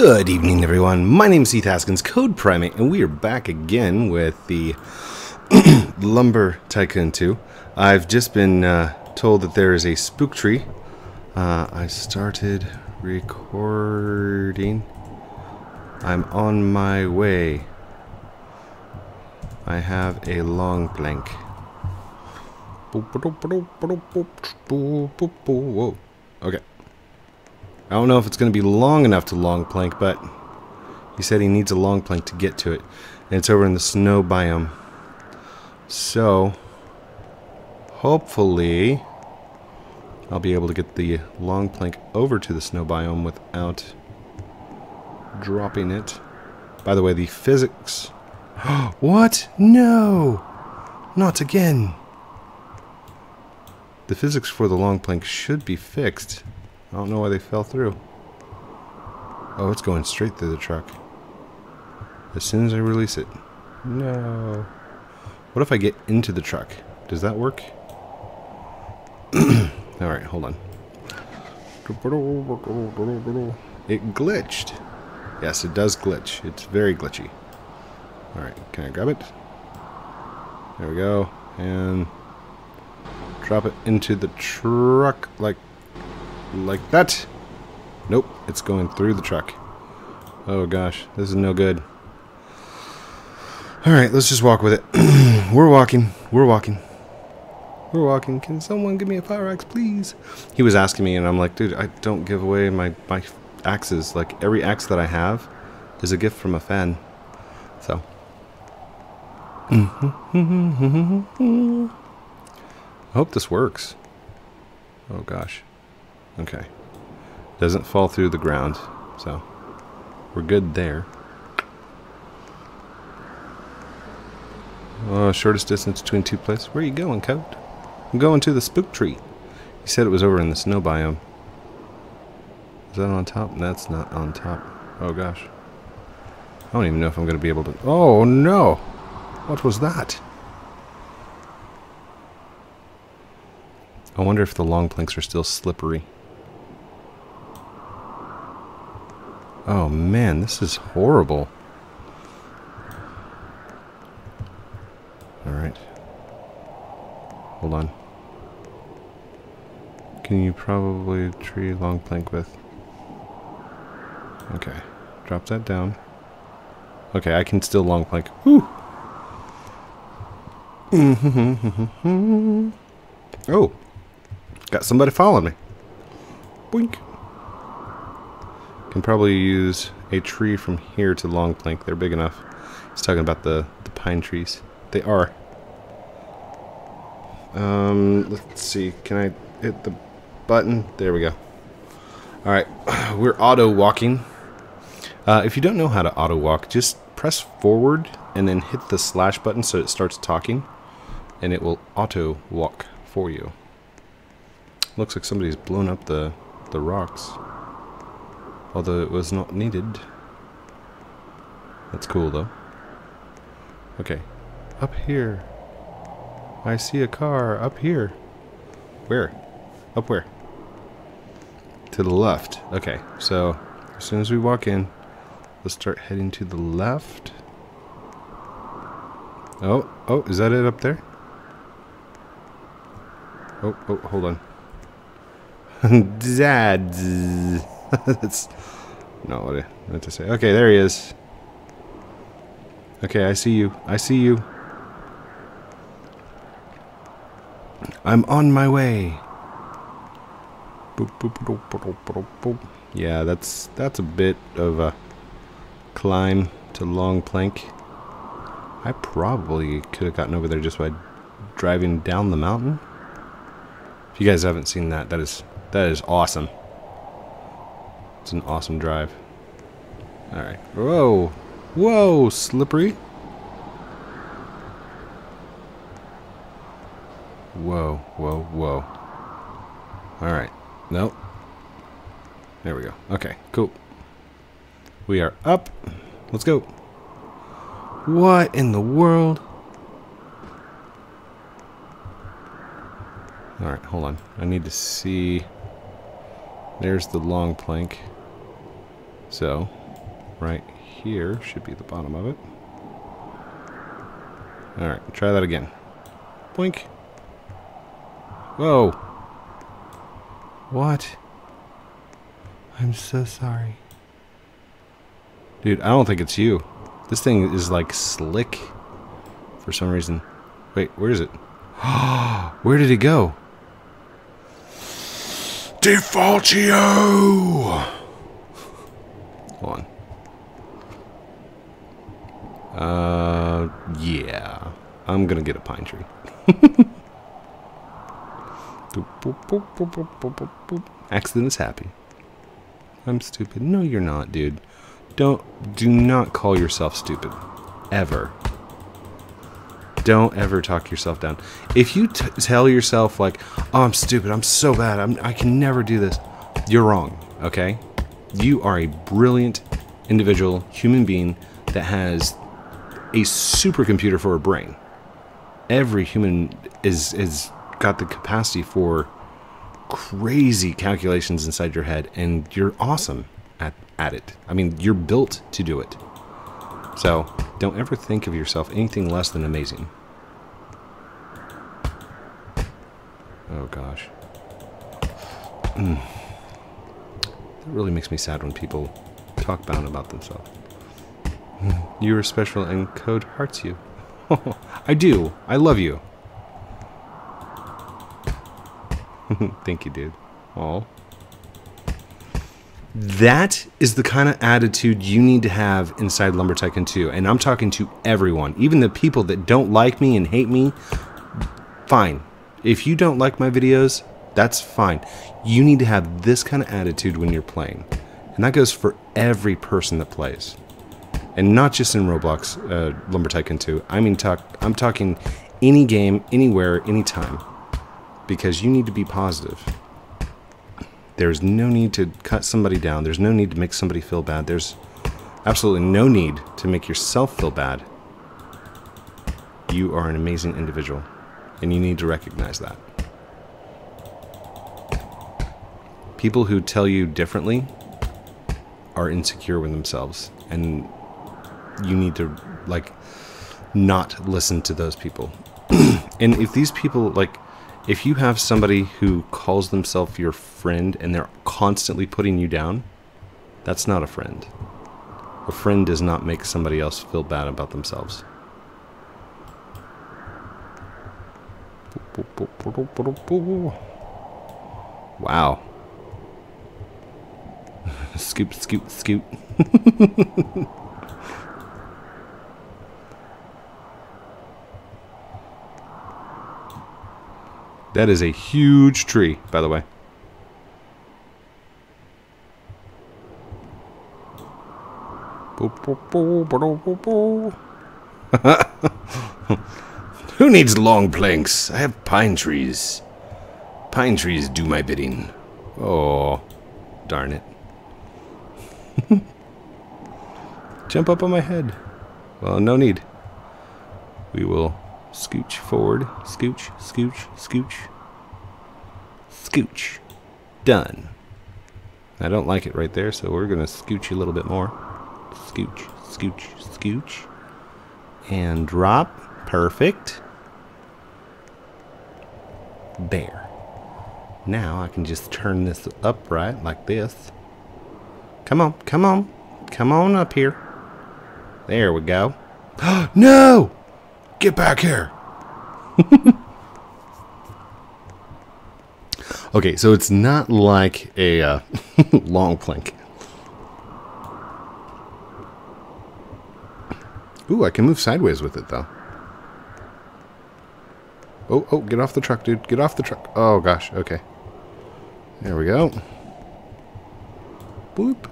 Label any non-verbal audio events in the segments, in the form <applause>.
Good evening, everyone. My name is Heath Haskins, CodePrime8, and we are back again with the <clears throat> Lumber Tycoon 2. I've just been uh, told that there is a spook tree. Uh, I started recording. I'm on my way. I have a long plank. Whoa. Okay. I don't know if it's going to be long enough to long plank, but he said he needs a long plank to get to it. And it's over in the snow biome. So, hopefully, I'll be able to get the long plank over to the snow biome without dropping it. By the way, the physics... <gasps> what? No! Not again! The physics for the long plank should be fixed. I don't know why they fell through. Oh, it's going straight through the truck. As soon as I release it. No. What if I get into the truck? Does that work? <clears throat> Alright, hold on. It glitched. Yes, it does glitch. It's very glitchy. Alright, can I grab it? There we go. And drop it into the truck like like that. Nope, it's going through the truck. Oh gosh, this is no good. Alright, let's just walk with it. <clears throat> We're walking. We're walking. We're walking. Can someone give me a fire axe, please? He was asking me, and I'm like, dude, I don't give away my, my axes. Like, every axe that I have is a gift from a fan. So. I <laughs> hope this works. Oh gosh. Okay. Doesn't fall through the ground, so we're good there. Uh, shortest distance between two places. Where are you going, Code? I'm going to the spook tree. He said it was over in the snow biome. Is that on top? That's not on top. Oh gosh. I don't even know if I'm going to be able to... Oh no! What was that? I wonder if the long planks are still slippery. Oh man, this is horrible. Alright. Hold on. Can you probably tree long plank with? Okay. Drop that down. Okay, I can still long plank. Whew! <laughs> oh! Got somebody following me. Boink. Can probably use a tree from here to long plank. They're big enough. He's talking about the, the pine trees. They are. Um, let's see. Can I hit the button? There we go. Alright, <sighs> we're auto walking. Uh, if you don't know how to auto walk, just press forward and then hit the slash button so it starts talking. And it will auto walk for you. Looks like somebody's blown up the, the rocks although it was not needed. That's cool though. Okay, up here. I see a car up here. Where? Up where? To the left. Okay, so as soon as we walk in, let's start heading to the left. Oh, oh, is that it up there? Oh, oh, hold on. <laughs> Dad. <laughs> That's not what I meant to say. Okay, there he is. Okay, I see you. I see you. I'm on my way. Yeah, that's that's a bit of a climb to long plank. I probably could have gotten over there just by driving down the mountain. If you guys haven't seen that, that is that is awesome. It's an awesome drive. Alright. Whoa! Whoa, slippery! Whoa, whoa, whoa. Alright. Nope. There we go. Okay, cool. We are up. Let's go. What in the world? Alright, hold on. I need to see... There's the long plank. So, right here should be the bottom of it. Alright, try that again. Blink. Whoa. What? I'm so sorry. Dude, I don't think it's you. This thing is like slick for some reason. Wait, where is it? <gasps> where did it go? Defaultio! Hold on. Uh, yeah. I'm gonna get a pine tree. <laughs> Accident is happy. I'm stupid. No, you're not, dude. Don't, do not call yourself stupid. Ever. Don't ever talk yourself down. If you tell yourself, like, oh, I'm stupid, I'm so bad, I'm, I can never do this, you're wrong, okay? You are a brilliant individual, human being that has a supercomputer for a brain. Every human is is got the capacity for crazy calculations inside your head, and you're awesome at, at it. I mean, you're built to do it. So, don't ever think of yourself anything less than amazing. Oh gosh. Mm. <clears throat> Really makes me sad when people talk bad about themselves. <laughs> You are special and code hearts <laughs> you. I do. I love you. <laughs> Thank you, dude. Oh. That is the kind of attitude you need to have inside Lumber Tycoon 2. And I'm talking to everyone, even the people that don't like me and hate me. Fine. If you don't like my videos, that's fine. You need to have this kind of attitude when you're playing. And that goes for every person that plays. And not just in Roblox, uh, Lumber Tycoon 2. I mean, talk, I'm talking any game, anywhere, anytime. Because you need to be positive. There's no need to cut somebody down. There's no need to make somebody feel bad. There's absolutely no need to make yourself feel bad. You are an amazing individual, and you need to recognize that. People who tell you differently are insecure with themselves, and you need to, like, not listen to those people. <clears throat> and if these people, like, if you have somebody who calls themselves your friend and they're constantly putting you down, that's not a friend. A friend does not make somebody else feel bad about themselves. Wow. Scoop, scoop, scoop. That is a huge tree, by the way. <laughs> Who needs long planks? I have pine trees. Pine trees do my bidding. Oh, darn it. <laughs> Jump up on my head. Well, no need. We will Scooch forward. Scooch, scooch, scooch. Scooch. Done. I don't like it right there, so we're going to scooch a little bit more. Scooch, scooch, scooch. And drop. Perfect. There. Now I can just turn this upright like this. Come on, come on. Come on up here. There we go. <gasps> no! Get back here. <laughs> okay, so it's not like a uh, <laughs> long plank. Ooh, I can move sideways with it, though. Oh, oh, get off the truck, dude. Get off the truck. Oh, gosh. Okay. There we go. Boop.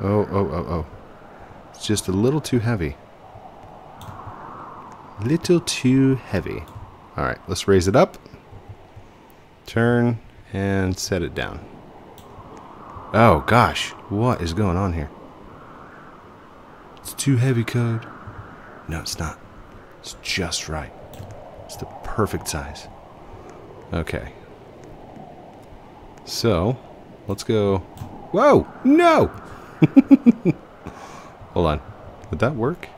Oh, oh, oh, oh. It's just a little too heavy. Little too heavy. Alright, let's raise it up. Turn and set it down. Oh gosh, what is going on here? It's too heavy code. No, it's not. It's just right. It's the perfect size. Okay. So, let's go. Whoa! No! <laughs> Hold on. Would that work?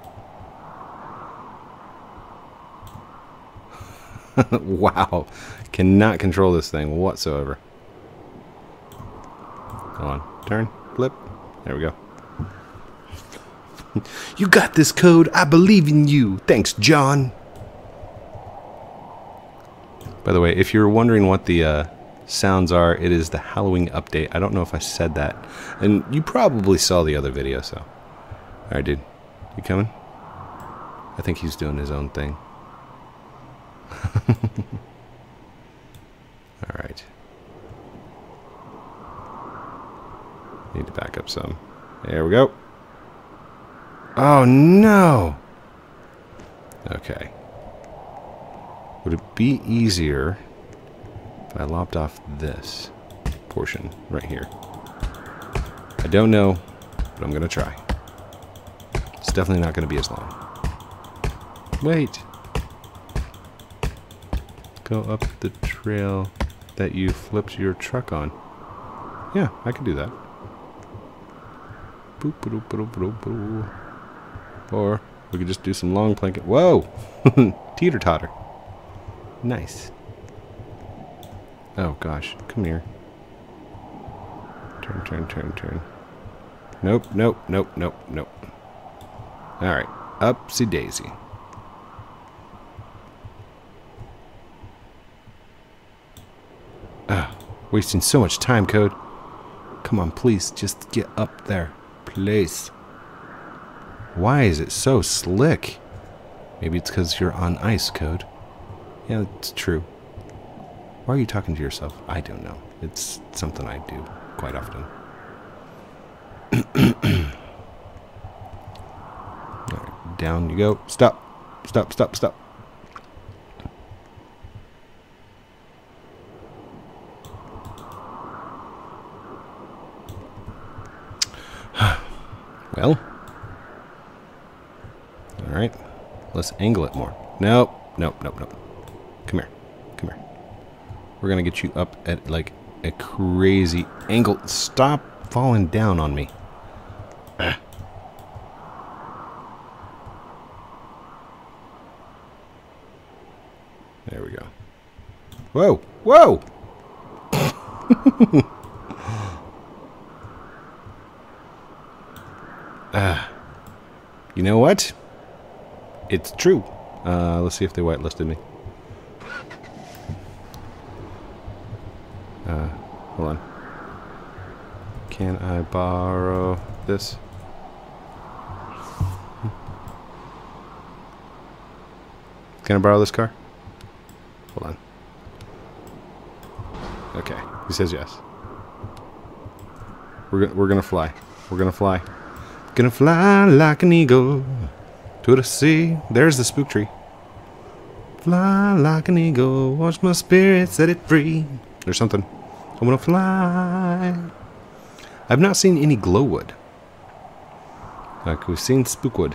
<laughs> wow. Cannot control this thing whatsoever. Come on. Turn. Flip. There we go. <laughs> you got this code. I believe in you. Thanks, John. By the way, if you're wondering what the uh, sounds are, it is the Halloween update. I don't know if I said that. And you probably saw the other video, so. Alright, dude. You coming? I think he's doing his own thing. <laughs> Alright. Need to back up some. There we go. Oh, no! Okay. Would it be easier I lopped off this portion right here? I don't know, but I'm going to try. It's definitely not going to be as long. Wait. Go up the trail that you flipped your truck on. Yeah, I can do that. Or we could just do some long planking. Whoa! <laughs> Teeter totter. Nice. Oh gosh, come here. Turn, turn, turn, turn. Nope, nope, nope, nope, nope. Alright, upsy daisy. Ah, wasting so much time, Code. Come on, please, just get up there. Please. Why is it so slick? Maybe it's because you're on ice, Code. Yeah, it's true. Why are you talking to yourself? I don't know. It's something I do quite often. <clears throat> right, down you go. Stop. Stop, stop, stop. <sighs> well. Alright. Let's angle it more. Nope. Nope, nope, nope. Come here. We're going to get you up at like a crazy angle. Stop falling down on me. Ah. There we go. Whoa! Whoa! <laughs> Ah. you know what? It's true. Uh, let's see if they whitelisted me. Uh, hold on. Can I borrow this? Can I borrow this car? Hold on. Okay, he says yes. We're, go we're gonna fly. We're gonna fly. Gonna fly like an eagle to the sea. There's the spook tree. Fly like an eagle, watch my spirit set it free. There's something. I wanna fly. I've not seen any glowwood. Like we've seen spookwood.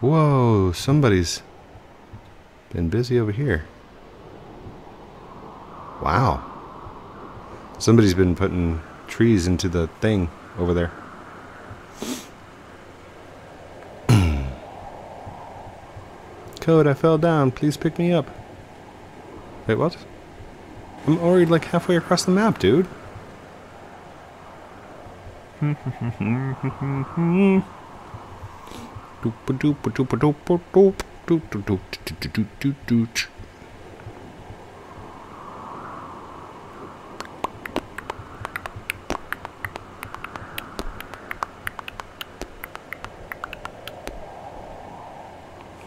Whoa, somebody's been busy over here. Wow. Somebody's been putting trees into the thing over there. <clears throat> Code, I fell down. Please pick me up. Wait, what? I'm already like halfway across the map, dude.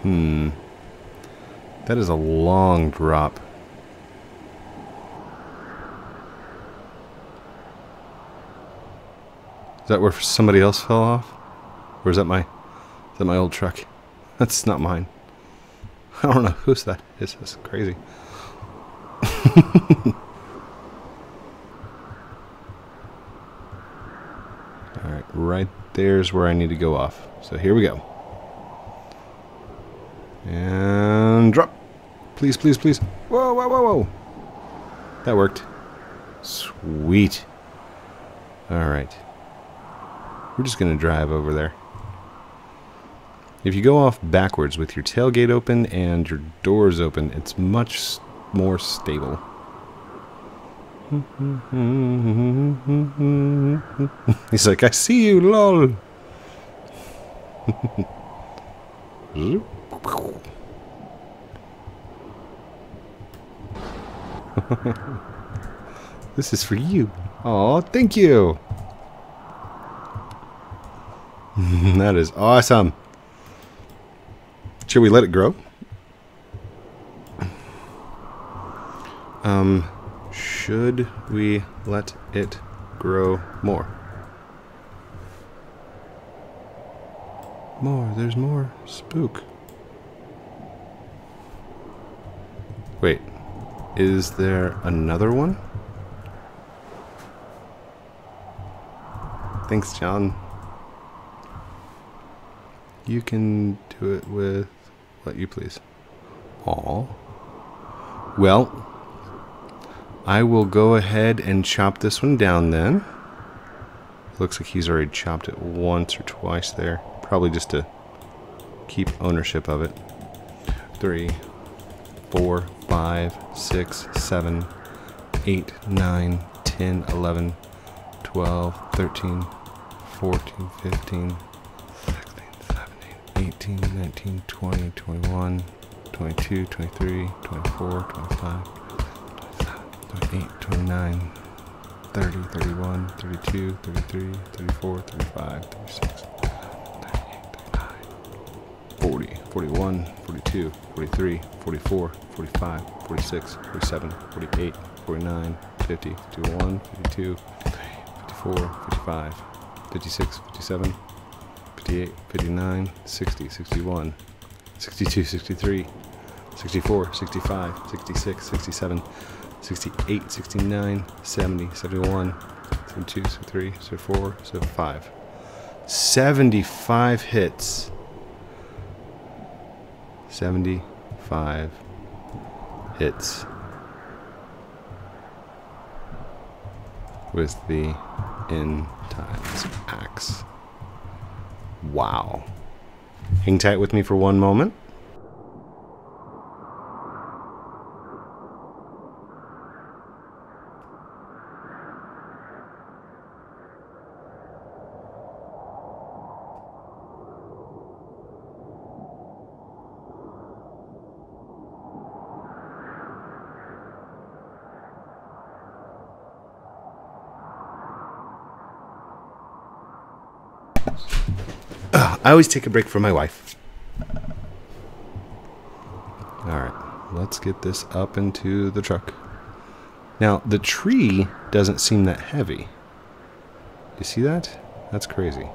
Hmm. That is a long drop. That where somebody else fell off? Or is that my... Is that my old truck? That's not mine. I don't know whose that is. That's crazy. <laughs> Alright, right there's where I need to go off. So here we go. And drop. Please, please, please. Whoa, whoa, whoa, whoa. That worked. Sweet. Alright. We're just going to drive over there. If you go off backwards with your tailgate open and your doors open, it's much more stable. <laughs> He's like, I see you, lol. <laughs> this is for you. Oh, thank you. <laughs> that is awesome. Should we let it grow? Um, should we let it grow more? More, there's more. Spook. Wait, is there another one? Thanks, John. You can do it with what you please. Aw. Well, I will go ahead and chop this one down then. Looks like he's already chopped it once or twice there. Probably just to keep ownership of it. Three, four, five, six, seven, eight, nine, ten, eleven, twelve, thirteen, fourteen, fifteen, 18, 19, 20, 21, 22, 23, 24, 25, 27, 28, 29, 30, 31, 32, 33, 34, 35, 36, 38, 39, 40, 41, 42, 43, 44, 45, 46, 47, 48, 49, 50, 51, 52, 53, 54, 55, 56, 57, 58, 59, 60, 61, 62, 63, 64, 65, 66, 67, 68, 69, 70, 71, 72, 73, 74, 75. 75 hits. 75 hits with the End Times axe. Wow. Hang tight with me for one moment. I always take a break for my wife. Alright, let's get this up into the truck. Now, the tree doesn't seem that heavy. You see that? That's crazy.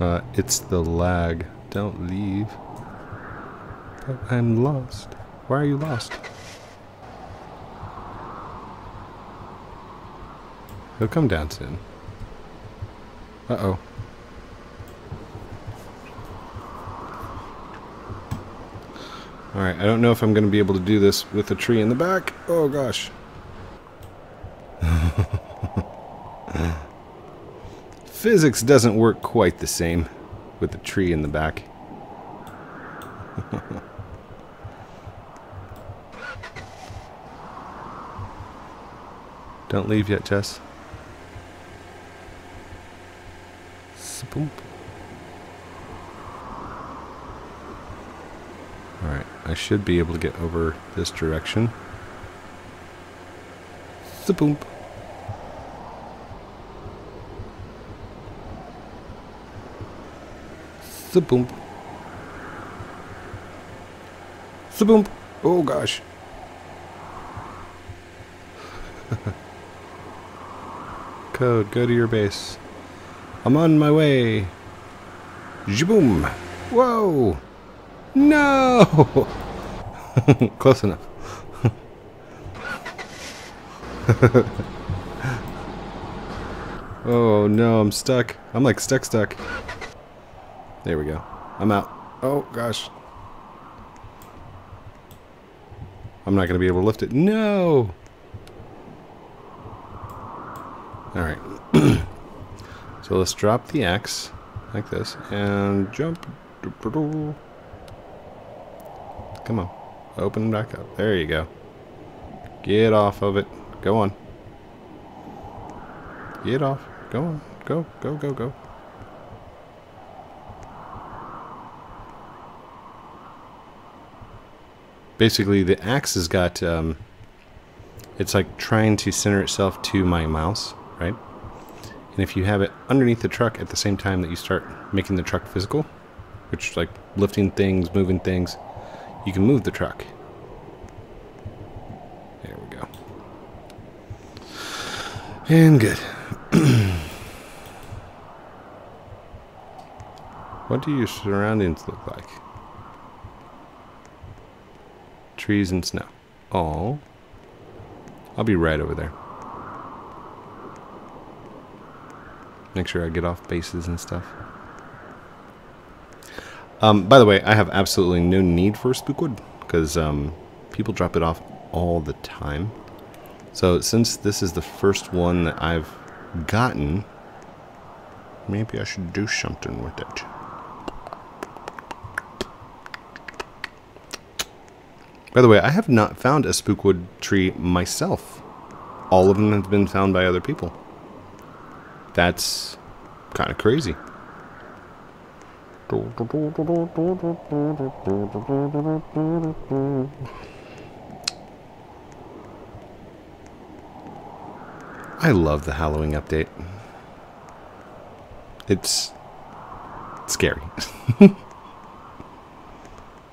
Uh, it's the lag. Don't leave. But I'm lost. Why are you lost? He'll come down soon. Uh-oh. Alright, I don't know if I'm going to be able to do this with a tree in the back. Oh, gosh. <laughs> Physics doesn't work quite the same with the tree in the back. <laughs> Don't leave yet, Jess. Boom. Alright, I should be able to get over this direction. Boom. Boom. Boom. Oh gosh. <laughs> Code, go to your base. I'm on my way. Jaboom. Whoa. No. <laughs> <laughs> Close enough. <laughs> oh no, I'm stuck. I'm like stuck stuck. There we go. I'm out. Oh gosh. I'm not going to be able to lift it. No. Alright. <clears throat> so let's drop the axe like this and jump. Come on. Open back up. There you go. Get off of it. Go on. Get off. Go on. Go, go, go, go. Basically, the axe has got, um, it's like trying to center itself to my mouse, right? And if you have it underneath the truck at the same time that you start making the truck physical, which like lifting things, moving things, you can move the truck. There we go. And good. <clears throat> what do your surroundings look like? Trees and snow. Oh. I'll be right over there. Make sure I get off bases and stuff. Um, by the way, I have absolutely no need for spookwood because um, people drop it off all the time. So since this is the first one that I've gotten, maybe I should do something with it. By the way, I have not found a spookwood tree myself. All of them have been found by other people. That's kind of crazy. I love the Halloween update. It's scary. <laughs>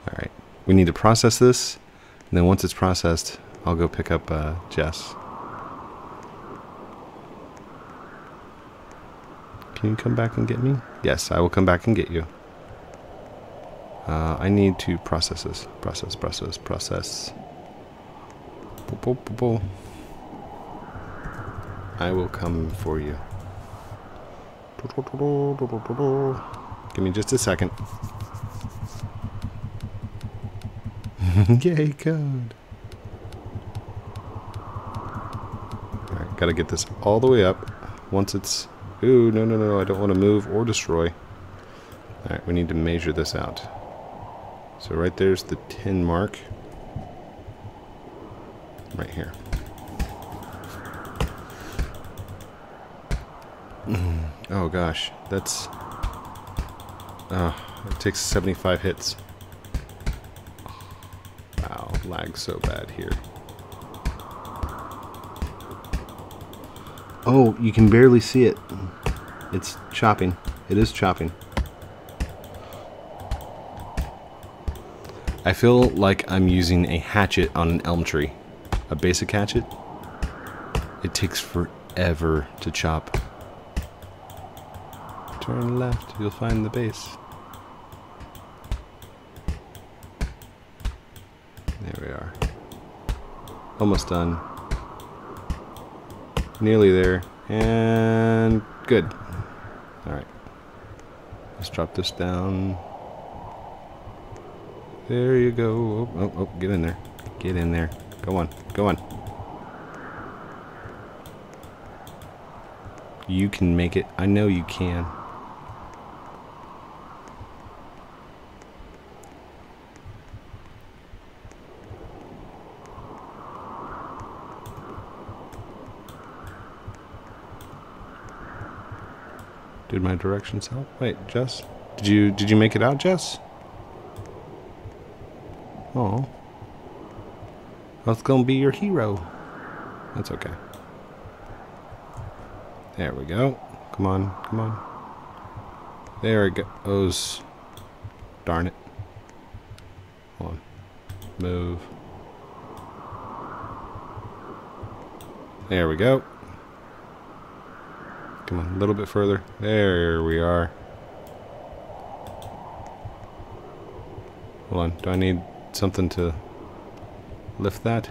Alright. We need to process this. And then once it's processed, I'll go pick up uh, Jess. Can you come back and get me? Yes, I will come back and get you. Uh, I need to process this. Process, process, process. Bo, bo, bo, I will come for you. Give me just a second. <laughs> Yay, code. Alright, gotta get this all the way up. Once it's Ooh, no, no, no, I don't want to move or destroy. Alright, we need to measure this out. So right there's the 10 mark. Right here. Mm, oh gosh, that's... Oh, it takes 75 hits. Wow, lag so bad here. Oh, you can barely see it. It's chopping. It is chopping. I feel like I'm using a hatchet on an elm tree. A basic hatchet. It takes forever to chop. Turn left, you'll find the base. There we are. Almost done. Nearly there. And good. Alright. Let's drop this down. There you go. Oh, oh, oh, get in there. Get in there. Go on. Go on. You can make it. I know you can. Did my directions help? Wait, Jess? Did you did you make it out, Jess? Oh. That's gonna be your hero. That's okay. There we go. Come on, come on. There it goes. Darn it. Hold on. Move. There we go. Come on, a little bit further. There we are. Hold on, do I need something to lift that?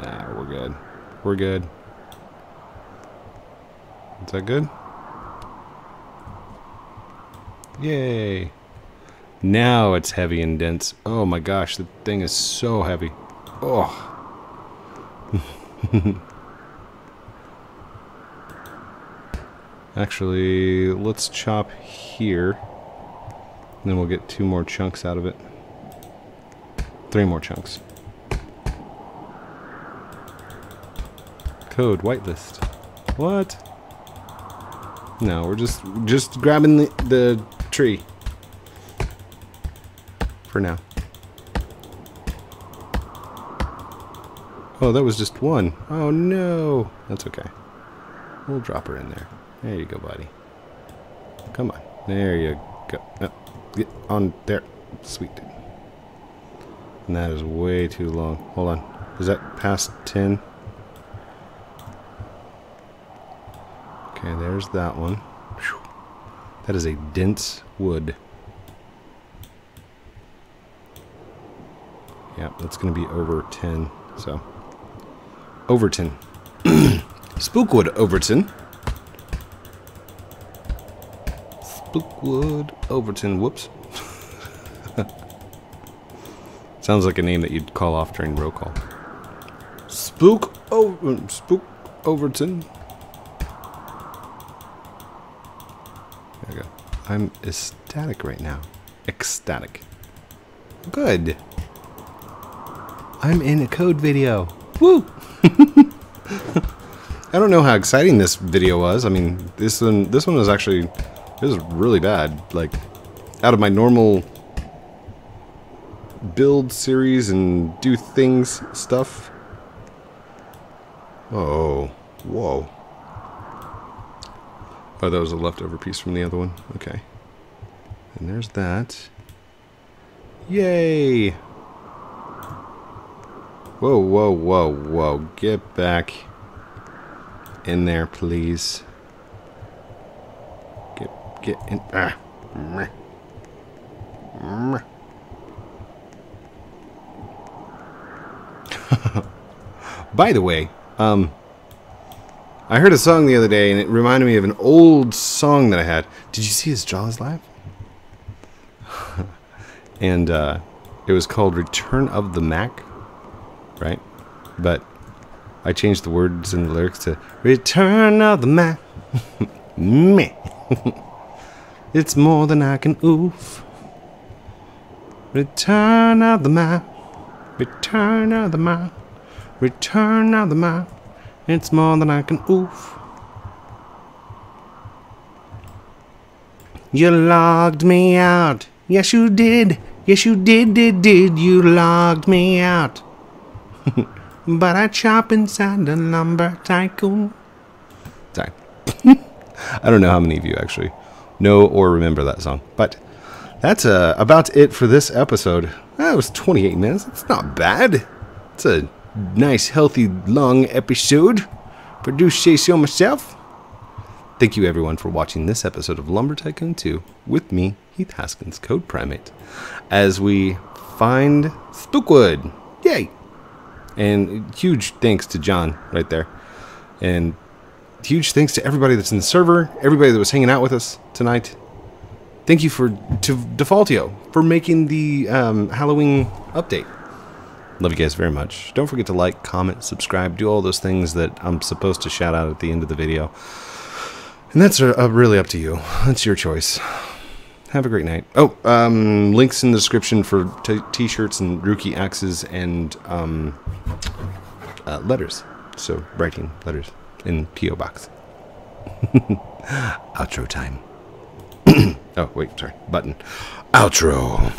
Nah, we're good. We're good. Is that good? Yay! Now it's heavy and dense. Oh my gosh, the thing is so heavy. Oh. <laughs> Actually, let's chop here. Then we'll get two more chunks out of it. Three more chunks. Code whitelist. What? No, we're just just grabbing the, the tree. For now. Oh, that was just one. Oh no. That's okay. We'll drop her in there. There you go, buddy. Come on. There you go. Oh, get on there. Sweet. And that is way too long. Hold on. Is that past 10? Okay, there's that one. That is a dense wood. Yeah, that's going to be over 10. So, Overton. <clears throat> Spookwood Overton. Spookwood Overton. Whoops. <laughs> Sounds like a name that you'd call off during roll call. Spook mm, over Spook Overton. There we go. I'm ecstatic right now. Ecstatic. Good. I'm in a code video. Woo! <laughs> I don't know how exciting this video was. I mean, this one this one was actually it was really bad. Like out of my normal build series and do things stuff. Oh, whoa. Oh, that was a leftover piece from the other one. Okay. And there's that. Yay! Whoa, whoa, whoa, whoa. Get back in there, please. Get, get in. Ah. <laughs> By the way, um, I heard a song the other day and it reminded me of an old song that I had. Did you see his Jaws live? <laughs> and uh, it was called Return of the Mac, right? But I changed the words and the lyrics to Return of the Mac. <laughs> Me. <laughs> it's more than I can oof. Return of the Mac. Return of the Mac. Return of the Mac. It's more than I can oof. You logged me out. Yes, you did. Yes, you did, did, did. You logged me out. <laughs> but I chop inside the lumber tycoon. Sorry. <laughs> I don't know how many of you actually know or remember that song. But that's uh, about it for this episode. That was 28 minutes. It's not bad. It's a nice, healthy, long episode. Produced say so myself. Thank you everyone for watching this episode of Lumber Tycoon 2 with me, Heath Haskins, CodePrime8, as we find Spookwood. Yay! And huge thanks to John right there. And huge thanks to everybody that's in the server, everybody that was hanging out with us tonight. Thank you for to Defaultio for making the um, Halloween update. Love you guys very much. Don't forget to like, comment, subscribe, do all those things that I'm supposed to shout out at the end of the video. And that's uh, really up to you. That's your choice. Have a great night. Oh, um, links in the description for t-shirts and Ruki axes and um, uh, letters. So writing letters in PO box. <laughs> Outro time. <clears throat> oh wait, sorry. Button. Outro.